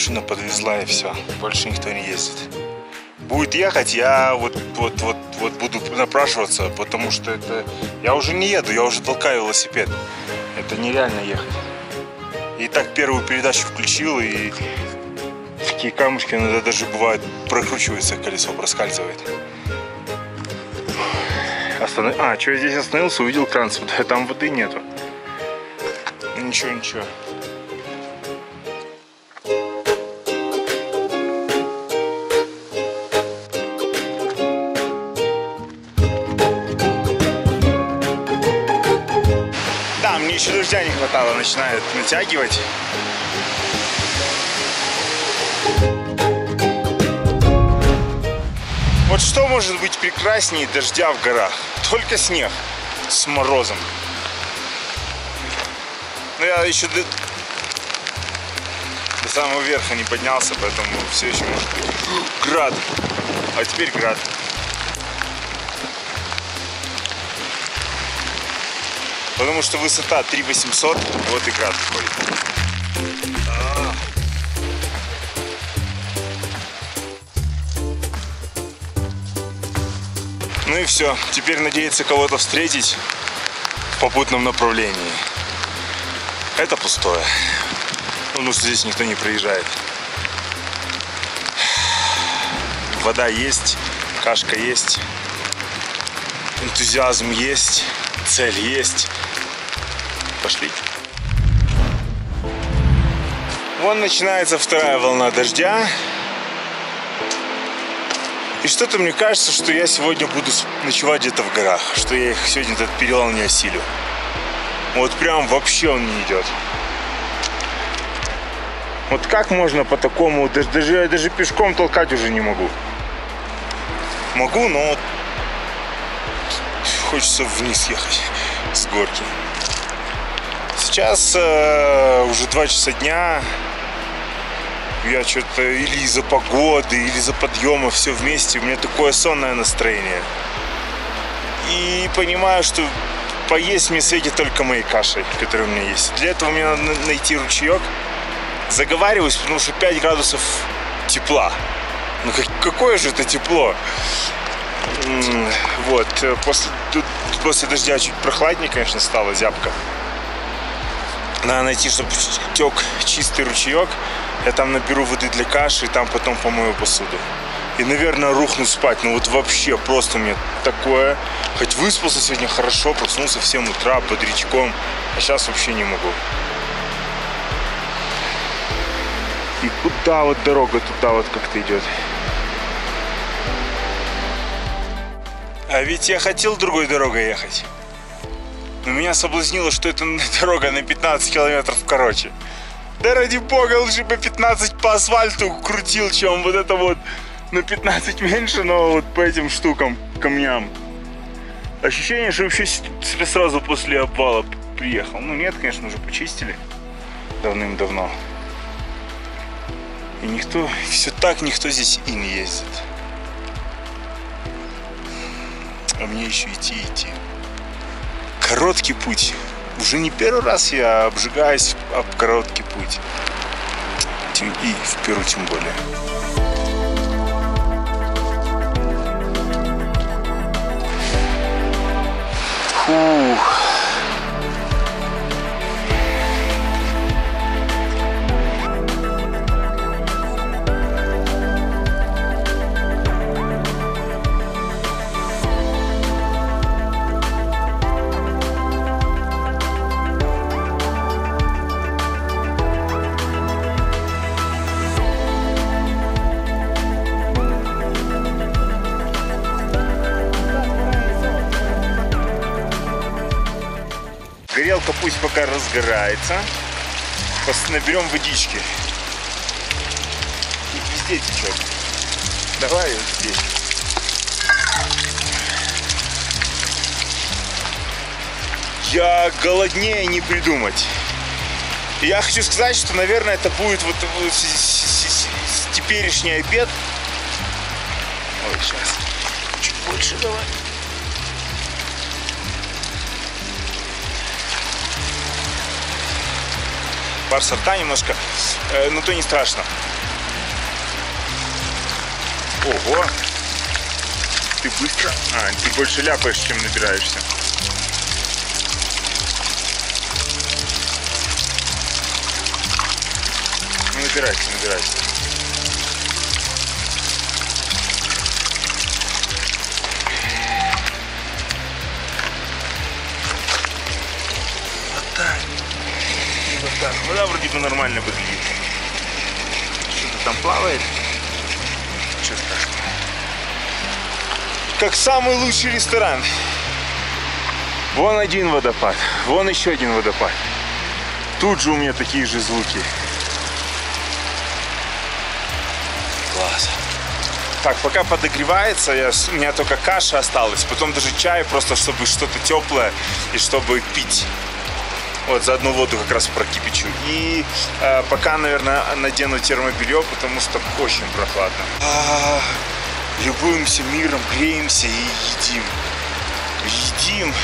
машина подвезла и все. Больше никто не ездит. Будет ехать, я вот, вот, вот, вот буду напрашиваться, потому что это... Я уже не еду, я уже толкаю велосипед. Это нереально ехать. И так первую передачу включил, и такие камушки иногда даже бывает прокручивается, колесо проскальзывает. Останов... А, что я здесь остановился, увидел а там воды нету. Ничего, ничего. Еще дождя не хватало, начинает натягивать. Вот что может быть прекраснее дождя в горах? Только снег с морозом. Но я еще до, до самого верха не поднялся, поэтому все еще может быть град. А теперь град. Потому что высота 3800, вот и град ходит. Ну и все. Теперь надеяться кого-то встретить в попутном направлении. Это пустое. Ну, что здесь никто не проезжает. Вода есть, кашка есть, энтузиазм есть, цель есть. Пошли. Вон начинается вторая волна дождя. И что-то мне кажется, что я сегодня буду ночевать где-то в горах, что я их сегодня этот перевал не осилю. Вот прям вообще он не идет. Вот как можно по такому, даже, я даже пешком толкать уже не могу. Могу, но хочется вниз ехать с горки. Сейчас э, уже 2 часа дня. Я что-то или из-за погоды, или из-за подъема, все вместе. У меня такое сонное настроение. И понимаю, что поесть мне светит только моей кашей, которая у меня есть. Для этого мне надо найти ручеек. Заговариваюсь, потому что 5 градусов тепла. Ну как, какое же это тепло? Вот, э, после, после дождя чуть прохладнее, конечно, стало, зябко. Надо найти, чтобы тек чистый ручеек. Я там наберу воды для каши, и там потом помою посуду. И, наверное, рухну спать. Ну вот вообще просто мне такое. Хоть выспался сегодня хорошо, проснулся в 7 утра бодрячком. А сейчас вообще не могу. И куда вот дорога туда вот как-то идет? А ведь я хотел другой дорогой ехать. Но меня соблазнило, что это дорога на 15 километров короче. Да ради бога, лучше бы 15 по асфальту крутил, чем вот это вот на 15 меньше, но вот по этим штукам, камням. Ощущение, что вообще сразу после обвала приехал. Ну нет, конечно, уже почистили давным-давно. И никто, все так никто здесь и не ездит. А мне еще идти идти. Короткий путь. Уже не первый раз я обжигаюсь об короткий путь. И в Перу тем более. Фух. Разгорается. Наберем водички. Тут везде течет. Давай вот здесь. Я голоднее не придумать. И Я хочу сказать, что, наверное, это будет вот, вот с- с- с- теперешний обед. Ой, сейчас. Чуть больше давай. Пар сорта немножко, э, но то не страшно. Ого! Ты быстро... А, ты больше ляпаешь, чем набираешься. Ну, набирайся, набирайся. Вода вроде бы нормально выглядит. Что-то там плавает. Ничего страшного. Как самый лучший ресторан. Вон один водопад, вон еще один водопад. Тут же у меня такие же звуки. Класс. Так, пока подогревается, я, у меня только каша осталась, потом даже чай, просто чтобы что-то теплое и чтобы пить. Вот, за одну воду как раз прокипячу. И э, пока, наверное, надену термобелье, потому что очень прохладно. А, любуемся миром, греемся и едим. Едим.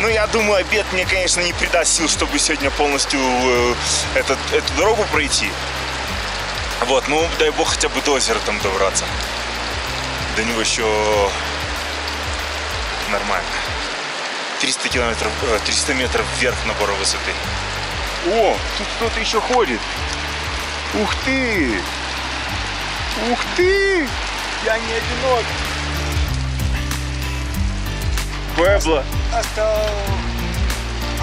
Ну, я думаю, обед мне, конечно, не придаст сил, чтобы сегодня полностью э, этот, эту дорогу пройти. Вот, ну, дай бог хотя бы до озера там добраться. До него еще нормально. 300 километров, э, 300 метров вверх набора высоты. О, тут кто-то еще ходит. Ух ты! Ух ты! Я не одинок. Пебло. Hasta...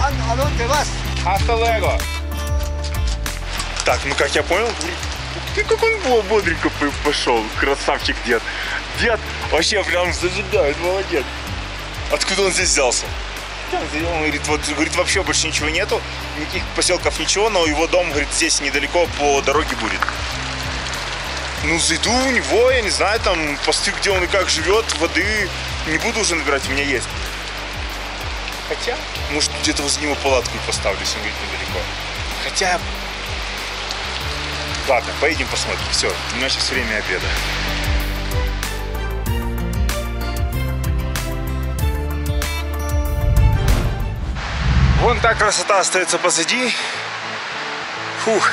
¿A, dónde vas? Hasta luego. Так, ну как я понял, ух ты, как он бо- бодренько пошел, красавчик дед. Дед вообще прям зажигает, молодец. Откуда он здесь взялся? Он говорит, вот, говорит, вообще больше ничего нету, никаких поселков, ничего, но его дом, говорит, здесь недалеко по дороге будет. Ну, зайду у него, я не знаю, там, посты, где он и как живет, воды не буду уже набирать, у меня есть. Хотя, может, где-то возле него палатку поставлю, если он говорит недалеко. Хотя, ладно, поедем посмотрим. Все, у меня сейчас время обеда. Вон та красота остается позади. Фух.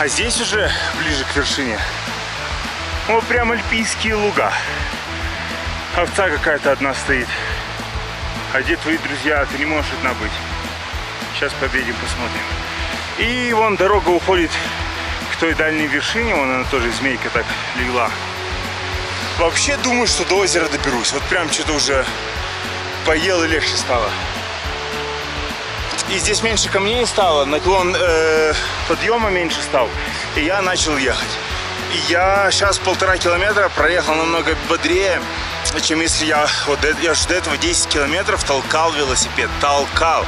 А здесь уже ближе к вершине. Вот прям альпийские луга. Овца какая-то одна стоит. А где твои друзья? Ты не можешь одна быть. Сейчас победим, посмотрим. И вон дорога уходит к той дальней вершине. Вон она тоже змейка так легла. Вообще думаю, что до озера доберусь. Вот прям что-то уже поел и легче стало. И здесь меньше камней стало, наклон э, подъема меньше стал. И я начал ехать. И я сейчас полтора километра проехал намного бодрее, чем если я вот до- я же до этого 10 километров толкал велосипед. Толкал.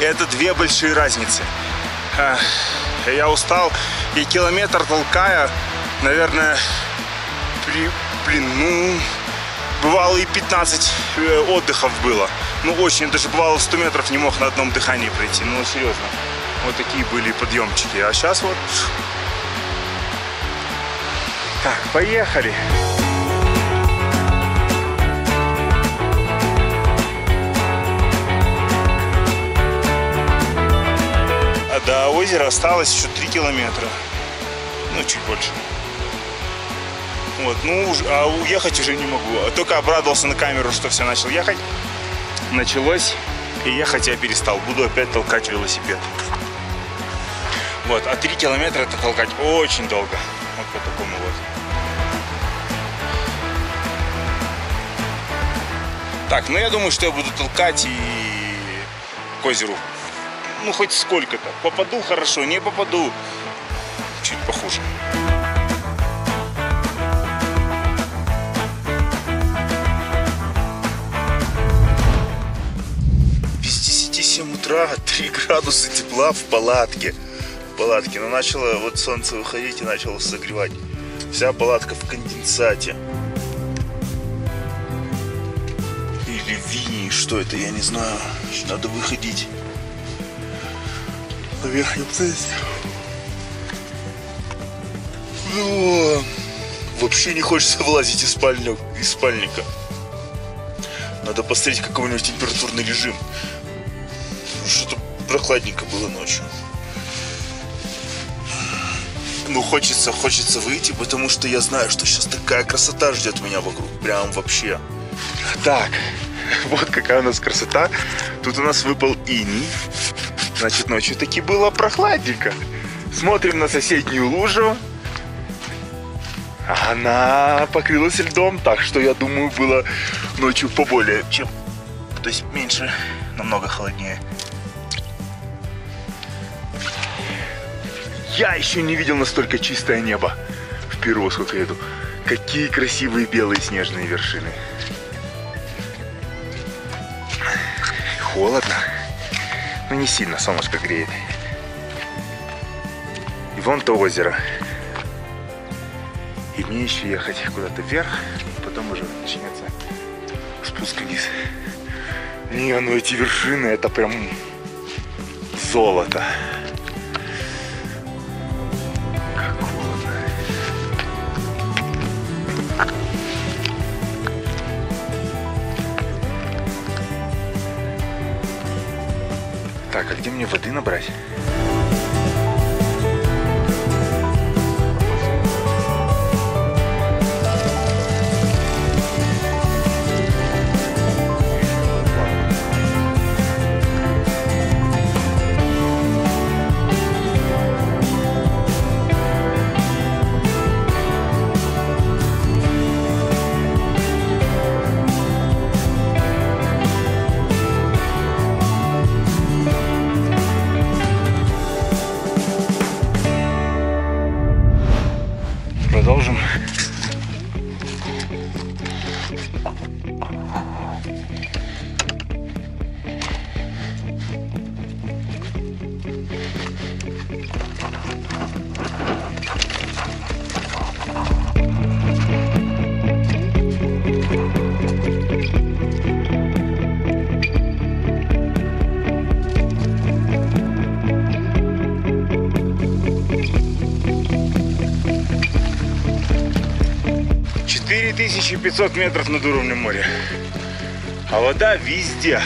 И это две большие разницы. Я устал. И километр толкая, наверное, при, блин, ну, бывало и 15 э, отдыхов было. Ну, очень, даже бывало 100 метров не мог на одном дыхании пройти. Ну, серьезно. Вот такие были подъемчики. А сейчас вот... Так, поехали. А до озера осталось еще 3 километра. Ну, чуть больше. Вот, ну, а уехать уже не могу. Только обрадовался на камеру, что все начал ехать. Началось, и ехать я перестал. Буду опять толкать велосипед. Вот, а 3 километра это толкать очень долго. Вот по такому вот. Так, ну я думаю, что я буду толкать и к озеру. Ну, хоть сколько-то. Попаду хорошо, не попаду. Чуть похуже. Утра, 3 градуса тепла в палатке. В палатке. Но начало вот солнце выходить и начало согревать. Вся палатка в конденсате. Или вини, что это, я не знаю. Надо выходить на верхнем тесте. Ну, вообще не хочется вылазить из, спальня, из спальника. Надо посмотреть какой-нибудь температурный режим. Что-то прохладненько было ночью. Ну, хочется, хочется выйти, потому что я знаю, что сейчас такая красота ждет меня вокруг. Прям вообще. Так, вот какая у нас красота. Тут у нас выпал иней. Значит, ночью таки было прохладненько. Смотрим на соседнюю лужу. Она покрылась льдом, так что я думаю, было ночью поболее, чем... То есть меньше, намного холоднее. Я еще не видел настолько чистое небо в Перу, сколько я иду. Какие красивые белые снежные вершины. Холодно, но не сильно, солнышко греет. И вон то озеро. И мне еще ехать куда-то вверх, потом уже начнется спуск вниз. Не, ну эти вершины, это прям золото. Мне воды набрать? 4500 метров над уровнем моря. А вода везде.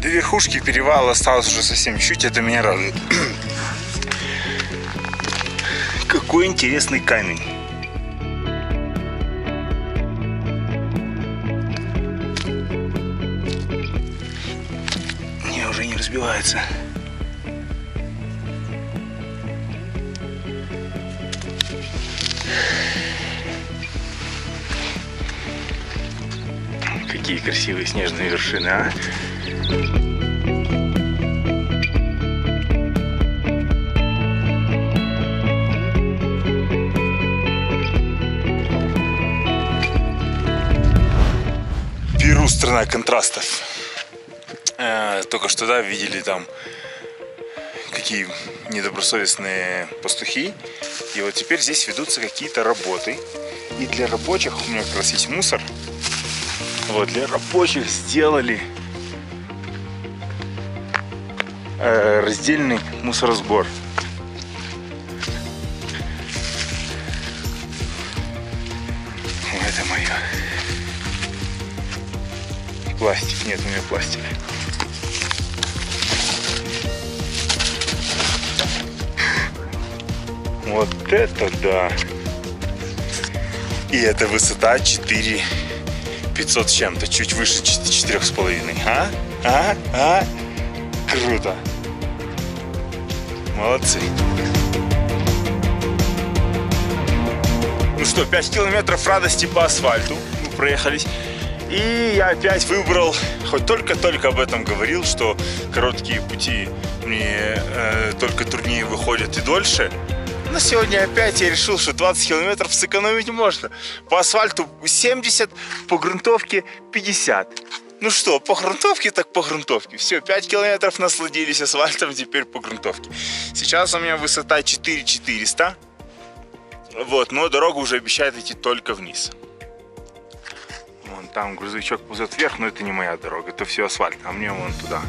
До верхушки перевала осталось уже совсем чуть, это меня радует. Какой интересный камень. Не разбивается. Какие красивые снежные вершины, а? Перу страна контрастов. Э, Только что, да, видели там какие недобросовестные пастухи. И вот теперь здесь ведутся какие-то работы. И для рабочих, у меня как раз есть мусор. Вот, для рабочих сделали э, раздельный мусоросбор. Это мое. Пластик, нет у меня пластика. Вот это да. И эта высота 4 500 с чем-то, чуть выше 4 с половиной. А? А? А? Круто. Молодцы. Ну что, 5 километров радости по асфальту. Мы проехались. И я опять выбрал, хоть только-только об этом говорил, что короткие пути мне э, только труднее выходят и дольше. Но сегодня опять я решил, что 20 километров сэкономить можно. По асфальту 70, по грунтовке 50. Ну что, по грунтовке так по грунтовке. Все, 5 километров насладились асфальтом, теперь по грунтовке. Сейчас у меня высота 4400. Вот, но дорога уже обещает идти только вниз. Вон там грузовичок ползет вверх, но это не моя дорога, это все асфальт, а мне вон туда.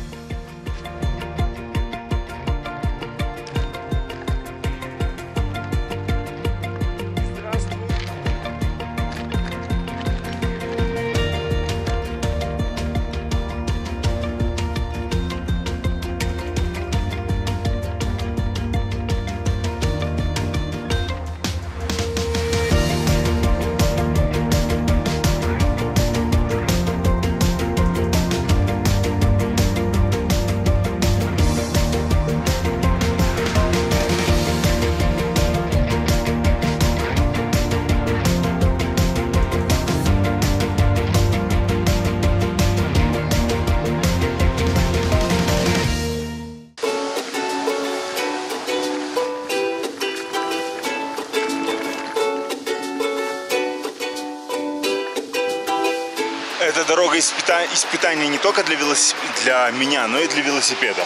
Испыта... испытания не только для, велосип... для меня, но и для велосипеда.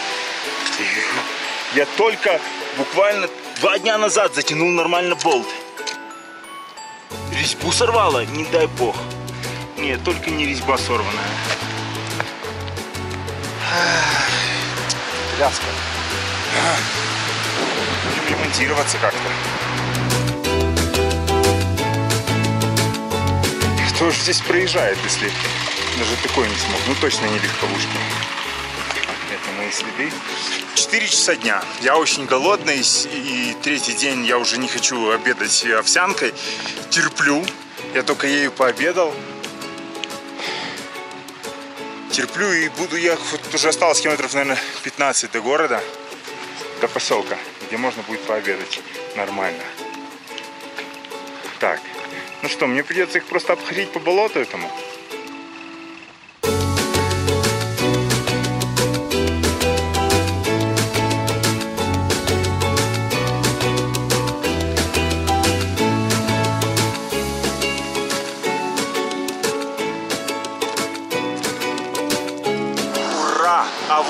Я только буквально два дня назад затянул нормально болт. Резьбу сорвало, не дай бог. Нет, только не резьба сорванная. Тряска. Будем ремонтироваться как-то. Кто же здесь проезжает, если даже такой не смог? Ну точно не легковушки. Это мои следы. 4 часа дня. Я очень голодный, и третий день я уже не хочу обедать овсянкой. Терплю. Я только ею пообедал. Терплю и буду ехать. Вот уже осталось километров, наверное, 15 до города, до поселка, где можно будет пообедать нормально. Так, ну что, мне придется их просто обходить по болоту этому.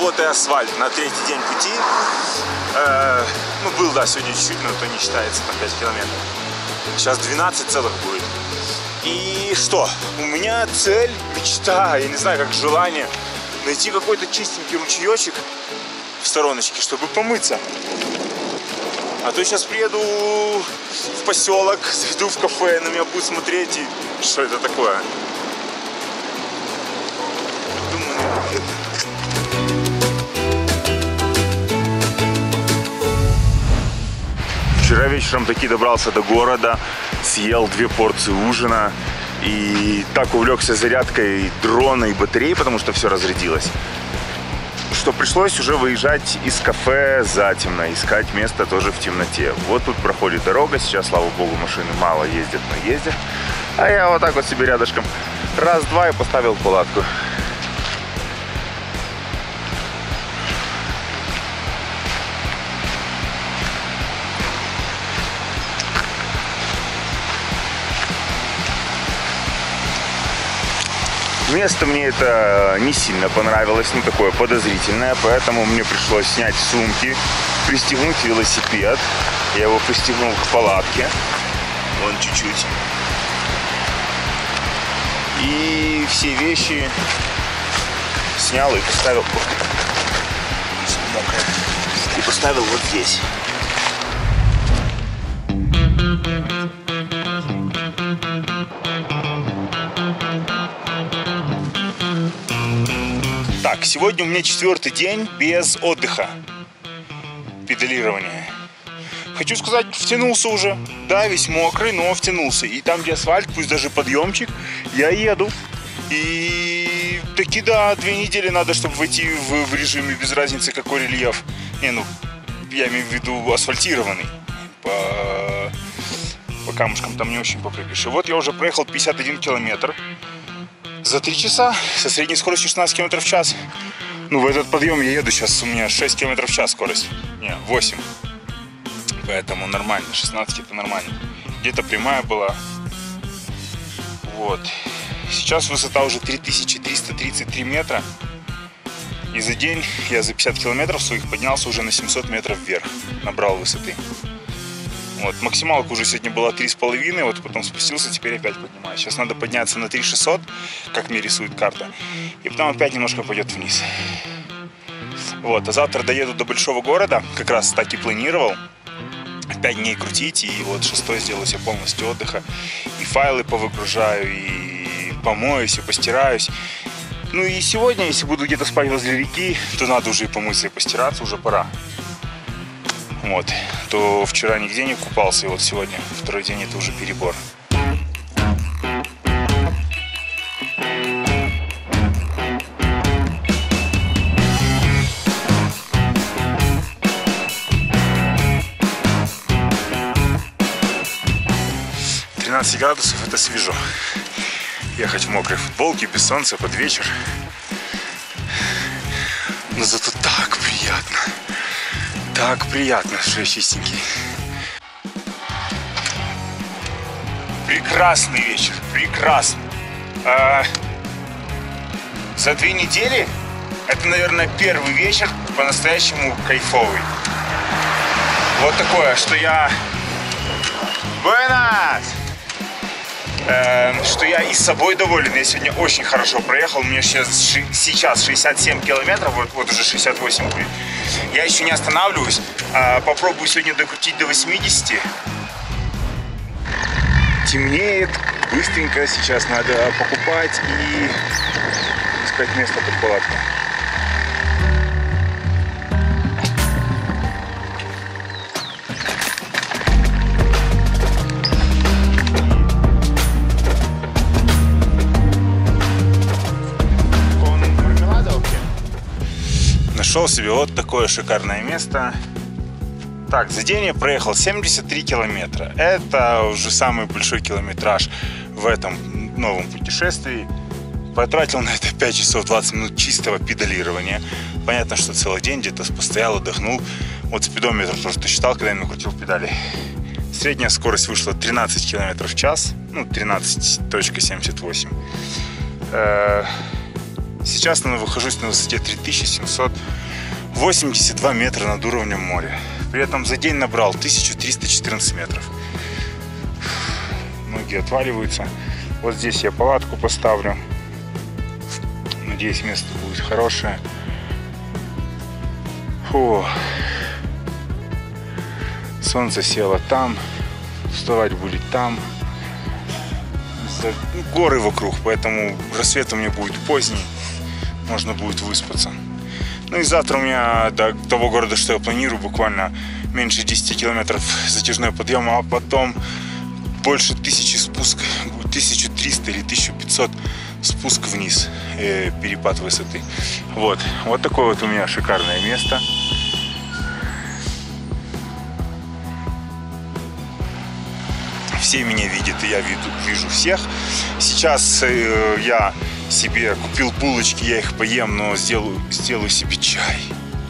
Вот и асфальт на третий день пути. Э, ну, был, да, сегодня чуть-чуть, но то не считается, там 5 километров. Сейчас 12 целых будет. И что? У меня цель, мечта, я не знаю, как желание найти какой-то чистенький ручеечек в стороночке, чтобы помыться. А то сейчас приеду в поселок, зайду в кафе, на меня будут смотреть и что это такое? Вчера вечером таки добрался до города, съел две порции ужина и так увлекся зарядкой дрона и батареи, потому что все разрядилось, что пришлось уже выезжать из кафе затемно, искать место тоже в темноте. Вот тут проходит дорога, сейчас, слава богу, машины мало ездят, но ездят. А я вот так вот себе рядышком раз-два и поставил палатку. Место мне это не сильно понравилось, ну такое подозрительное, поэтому мне пришлось снять сумки, пристегнуть велосипед. Я его пристегнул к палатке, вон чуть-чуть. И все вещи снял и поставил и поставил вот здесь. Так, сегодня у меня четвертый день без отдыха. Педалирования. Хочу сказать, втянулся уже. Да, весь мокрый, но втянулся. И там, где асфальт, пусть даже подъемчик, я еду. И таки да, две недели надо, чтобы войти в, в режиме без разницы какой рельеф. Не, ну, я имею в виду асфальтированный. По, по камушкам там не очень попрыгаешь. И вот я уже проехал 51 километр за 3 часа со средней скоростью 16 км в час. Ну, в этот подъем я еду сейчас, у меня 6 км в час скорость. Не, 8. Поэтому нормально, 16 это нормально. Где-то прямая была. Вот. Сейчас высота уже 3333 метра. И за день я за 50 километров своих поднялся уже на 700 метров вверх. Набрал высоты. Вот, максималка уже сегодня была 3,5, вот потом спустился, теперь опять поднимаюсь. Сейчас надо подняться на 3600, как мне рисует карта, и потом опять немножко пойдет вниз. Вот, а завтра доеду до большого города, как раз так и планировал. 5 дней крутить, и вот шестой сделаю себе полностью отдыха. И файлы повыгружаю, и помоюсь, и постираюсь. Ну и сегодня, если буду где-то спать возле реки, то надо уже и помыться, и постираться, уже пора. Вот. То вчера нигде не купался, и вот сегодня второй день это уже перебор. Тринадцать градусов это свежо. Ехать в мокрой футболке, без солнца, под вечер. Но зато так приятно. Так приятно, что я чистенький. Прекрасный вечер, прекрасный. А, за две недели это, наверное, первый вечер по-настоящему кайфовый. Вот такое, что я... Буэнас! Э, что я и собой доволен. Я сегодня очень хорошо проехал. У меня сейчас, сейчас 67 километров, вот, вот уже 68 будет. Я еще не останавливаюсь. А попробую сегодня докрутить до 80. Темнеет. Быстренько сейчас надо покупать и искать место под палатку. Нашел себе вот такое шикарное место. Так, за день я проехал 73 километра. Это уже самый большой километраж в этом новом путешествии. Потратил на это 5 часов 20 минут чистого педалирования. Понятно, что целый день где-то постоял, отдохнул. Вот спидометр тоже считал, когда я накрутил педали. Средняя скорость вышла 13 км в час, ну 13.78. Э, сейчас я нахожусь на высоте 3782 метра над уровнем моря. При этом за день набрал 1314 метров. Ноги отваливаются. Вот здесь я палатку поставлю. Надеюсь, место будет хорошее. Фу. Солнце село там. Вставать будет там. Горы вокруг, поэтому рассвет у меня будет поздний. Можно будет выспаться. Ну и завтра у меня до того города, что я планирую, буквально меньше 10 километров затяжной подъем, а потом больше тысячи спуск, 1300 или 1500 спуск вниз, э, перепад высоты. Вот, вот такое вот у меня шикарное место. Все меня видят, и я вижу, вижу всех. Сейчас э, я себе купил булочки, я их поем, но сделаю, сделаю себе чай.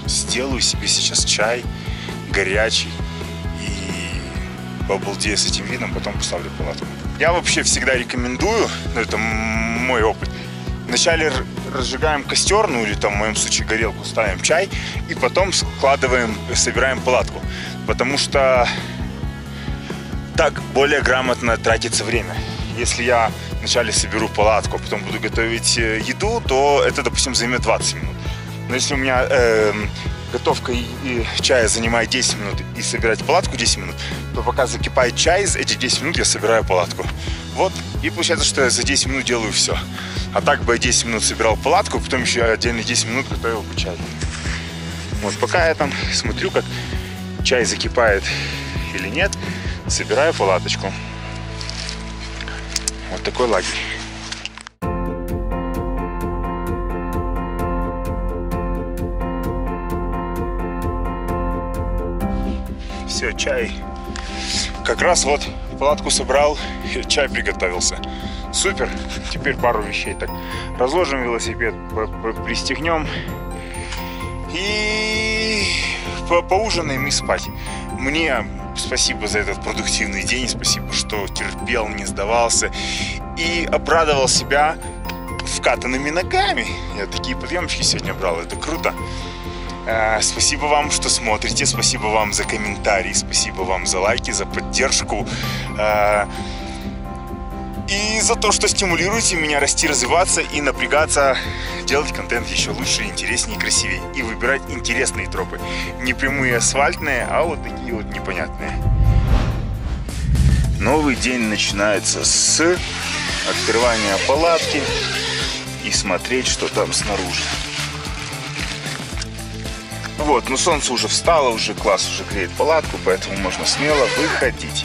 Сделаю себе сейчас чай горячий и побалдею с этим видом, потом поставлю палатку. Я вообще всегда рекомендую, ну, это мой опыт, вначале разжигаем костер, ну или там в моем случае горелку, ставим чай, и потом складываем, собираем палатку. Потому что так более грамотно тратится время. Если я вначале соберу палатку, а потом буду готовить э, еду, то это, допустим, займет 20 минут. Но если у меня э, готовка и, и чая занимает 10 минут и собирать палатку 10 минут, то пока закипает чай, эти 10 минут я собираю палатку. Вот, и получается, что я за 10 минут делаю все. А так бы я 10 минут собирал палатку, потом еще отдельно 10 минут готовил бы чай. Вот, пока я там смотрю, как чай закипает или нет, собираю палаточку. Вот такой лагерь. Все, чай. Как раз вот палатку собрал, чай приготовился. Супер. Теперь пару вещей так. Разложим велосипед, пристегнем и по поужинаем и спать. Мне спасибо за этот продуктивный день, спасибо, что терпел, не сдавался и обрадовал себя вкатанными ногами. Я такие подъемчики сегодня брал, это круто. Э, спасибо вам, что смотрите, спасибо вам за комментарии, спасибо вам за лайки, за поддержку. И за то, что стимулируете меня расти, развиваться и напрягаться, делать контент еще лучше, интереснее и красивее. И выбирать интересные тропы. Не прямые асфальтные, а вот такие вот непонятные. Новый день начинается с открывания палатки и смотреть, что там снаружи. Вот, ну солнце уже встало, уже класс уже греет палатку, поэтому можно смело выходить.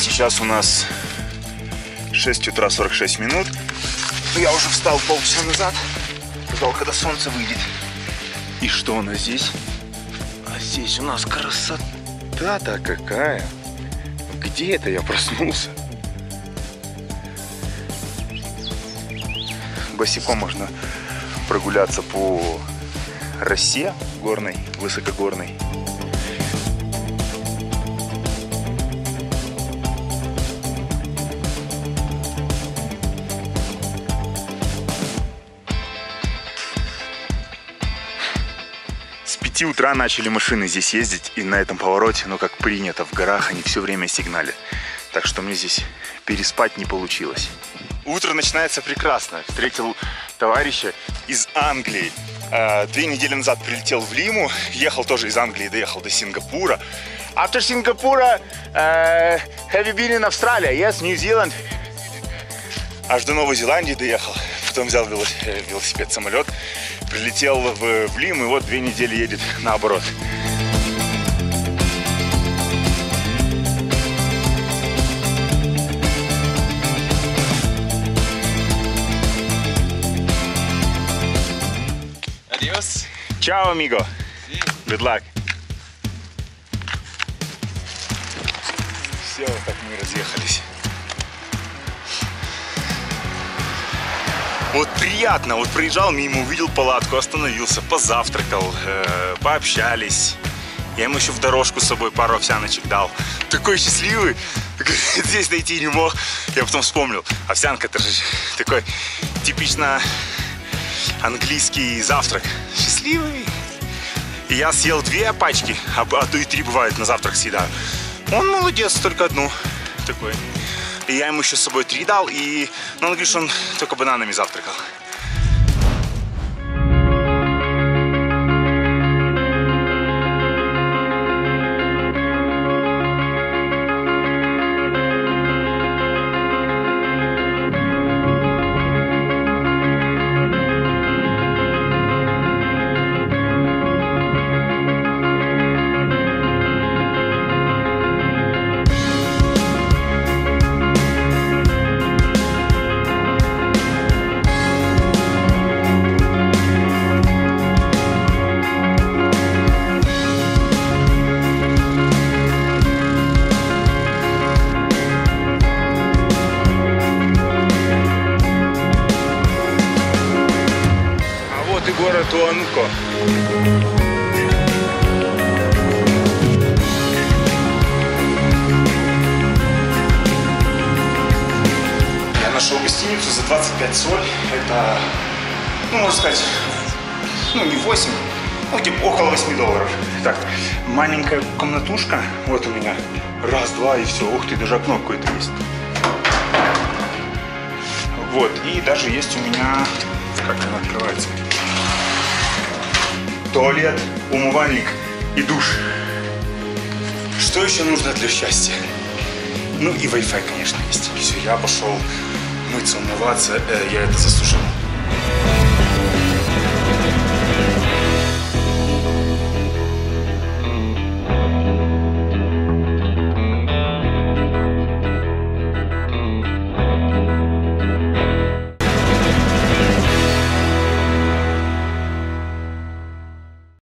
Сейчас у нас 6 утра 46 минут. Я уже встал полчаса назад. Ждал, когда солнце выйдет. И что у нас здесь? А здесь у нас красота-то какая. Где это я проснулся? Босиком можно прогуляться по росе горной, высокогорной. 9 утра начали машины здесь ездить, и на этом повороте, ну как принято в горах, они все время сигналят. Так что мне здесь переспать не получилось. Утро начинается прекрасно. Встретил товарища из Англии. Э, Две недели назад прилетел в Лиму, ехал тоже из Англии, доехал до Сингапура. After Singapore, uh, have you been in Australia? Yes, New Zealand. Аж до Новой Зеландии доехал. Потом взял э, велосипед, самолет, прилетел в, в Лим, и вот две недели едет наоборот. Adios. Чао, amigo. Good luck. Вот приятно, вот проезжал мимо, увидел палатку, остановился, позавтракал, э, пообщались. Я ему еще в дорожку с собой пару овсяночек дал. Такой счастливый, здесь найти не мог. Я потом вспомнил, овсянка это же такой типично английский завтрак. Счастливый. И я съел две пачки, а, а то и три бывает на завтрак съедаю. Он молодец, только одну. Такой. И я ему еще с собой три дал, и ну, он говорит, что он только бананами завтракал. Гостиницу за 25 соль. Это, ну, можно сказать, ну, не 8, ну, где-то около 8 долларов. Так, маленькая комнатушка. Вот у меня. Раз, два и все. Ух ты, даже окно какое-то есть. Вот, и даже есть у меня, как она открывается, туалет, умывальник и душ. Что еще нужно для счастья? Ну и Wi-Fi, конечно, есть. Все, я пошел мыться, умываться, э, я это заслужил.